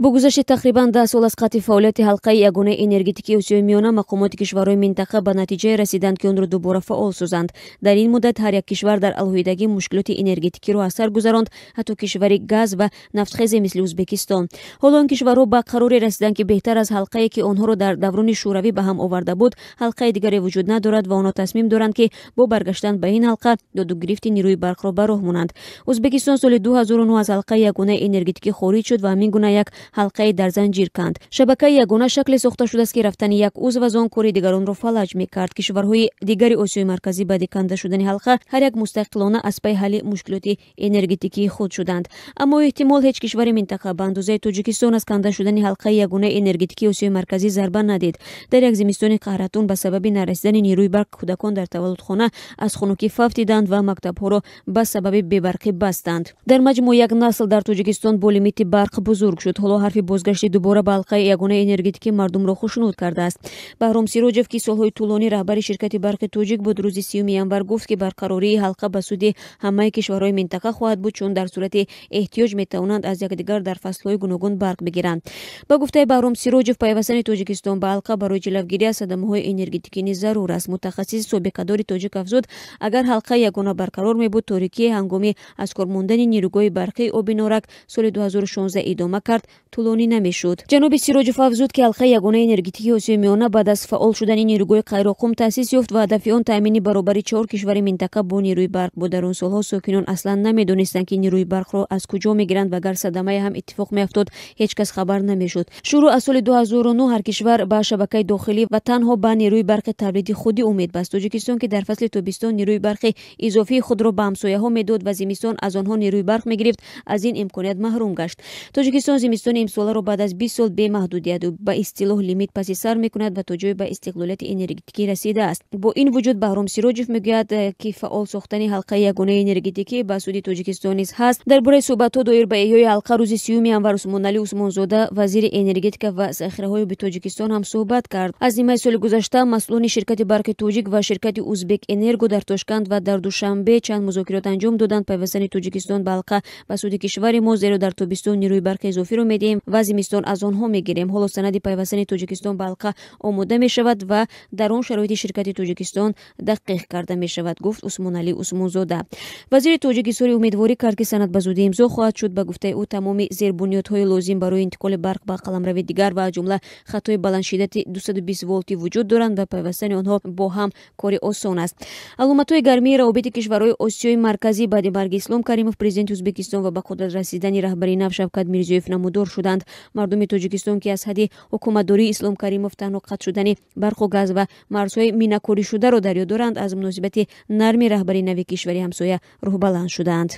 бо гузашти тақрибан даҳ сол аз қатъи фаъолияти ҳалқаи ягонаи энергетикии осиёи миёна мақомоти кишварҳои минтақа ба натиҷае расиданд ки онро дубора фаъол созанд. Дар ин муддат ҳар як кишвар дар алоҳидагӣ мушкилоти энергетикиро аз сар гузаронд ҳатто кишвари газ ва нафтхезе мисли ӯзбекистон. Ҳоло он кишварҳо ба қароре расиданд ки беҳтар аз ҳалқае ки онҳоро дар даврони шӯравӣ ба ҳам оварда буд ҳалқаи дигаре вуҷуд надорад ва онҳо тасмим доранд ки бо баргаштан ба ин ҳалқа додугирифти нирӯи барқро ба роҳ монанд ӯзбекистон соли 2009 аз ҳалқаи ягонаи энергетикӣ хориҷ шуд ва ҳамин гуна як ҳалқае дар занҷир канд. Шабакаи ягона шакле сохта шудааст ки рафтани як узв аз он кори дигаронро фалаҷ мекард. Кишварҳои дигари осиёи марказӣ баъди канда шудани ҳалқа ҳар як мустақилона аз пай ҳалли мушкилоти энергетикии худ шуданд. Аммо эҳтимол ҳеҷ кишвари минтақа ба андозаи тоҷикистон аз канда шудани ҳалқаи ягонаи энергетикии осиёи марказӣ зарба надид дар як зимистони қаҳратун ба сабаби нарасидани нерӯи барқ кӯдакон дар таваллудхона аз хунукӣ фавтиданд ва мактабҳоро ба сабаби бебарқӣ бастанд. Дар маҷмӯъ як насл дар тоҷикистон бо лимити барқ бузург шуд. Ҳоло ҳарфи бозгашти дубора ба ҳалқаи ягонаи энергетикӣ мардумро хушнуд кардааст. баҳром сироҷев ки солҳои тӯлонӣ раҳбари ширкати барқи тоҷик буд рӯзи сюми январ гуфт ки барқарории ҳалқа ба суди ҳамаи кишварҳои минтақа хоҳад буд чун дар сурати эҳтиёҷ метавонанд аз якдигар дар фаслҳои гуногун барқ бигиранд. ба гуфтаи баҳром сироҷев пайвастани тоҷикистон ба ҳалқа барои ҷилавгирӣ аз садамаҳои энергетикӣ низ зарур аст. мутахассиси собиқадори тоҷик афзуд агар ҳалқа ягона барқарор мебуд торикии ҳангоми аз кор мондани нирӯгоҳи барқии оби норак соли 2016 идома кард тӯлонӣ намешуд. Ҷаноби сироҷов афзуд ки ҳалқаи ягонаи энергетикии осиёи миёна баъд аз фаъол шудани нирӯгоҳи қайроқум таъсис ёфт ва ҳадафи он таъмини баробари чор кишвари минтақа бо нирӯи барқ буд дар он солҳо сокинон аслан намедонистанд ки нирӯи барқро аз куҷо мегиранд ва гар садамае ҳам иттифоқ меафтод ҳеҷ кас хабар намешуд. Шурӯъ аз соли 2009 ҳар кишвар ба шабакаи дохилӣ ва танҳо ба нерӯи барқи тавлиди худӣ умед баст. Тоҷикистон ки дар фасли тобистон нерӯи барқи изофии худро ба ҳамсояҳо медод ва зимистон аз онҳо нерӯи барқ мегирифт аз ин имконият маҳрум гашт. Тоҷикистон зимистони имсоларо баъд аз бист сол бемаҳдудият ба истилоҳ лимит паси сар мекунад ва то ҷое ба истиқлолияти энергетикӣ расидааст. Бо ин вуҷуд баҳром сироҷев мегӯяд э, ки фаъол сохтани ҳалқаи ягонаи энергетикӣ ба суди тоҷикистон низ ҳаст. Дар бораи суҳбатҳо доир ба эҳёи ҳалқа рӯзи сюми анвар усмоналӣ усмонзода вазири энергетика ва захираҳои оби тоҷикистон ҳам суҳбат кард. Аз нимаи соли гузашта масъулони ширкати барқи тоҷик ва ширкати узбек энерго дар тошканд ва дар душанбе чанд музокирот анҷом доданд. Пайвастани тоҷикистон ба ҳалқа ба суди кишвари мо зеро дар тобистон нирӯи барқи изофиро медиҳем ва зимистон аз онҳо мегирем. Ҳоло санади пайвастани тоҷикистон ба ҳалқа омода мешавад ва дар он шароити ширкати тоҷикистон дақиқ карда мешавад гуфт усмоналӣ усмонзода. Вазири тоҷик изҳори умедворӣ кард ки санад ба зудӣ имзо хоҳад шуд ба гуфтаи ӯ тамоми зербунёдҳои лозим барои интиқоли барқ ба қаламрави дигар ва аз ҷумла хатои баландшиддати 220 волтӣ вуҷуд доранд ва пайвастани онҳо бо ҳам кори осон аст. Аломатҳои гармии равобити кишварҳои осиёи марказӣ баъди марги ислом каримов президенти ӯзбекистон ва ба қудрат расидани раҳбари нав шавкат мирзиёев намудор шуданд. Мардуми тоҷикистон ки аз ҳадди ҳукуматдории ислом каримов танҳо қатъ шудани барқу газ ва марзҳои минакоришударо дар ёд доранд аз муносибати нарми раҳбари нави кишвари ҳамсоя рӯҳбаланд шудаанд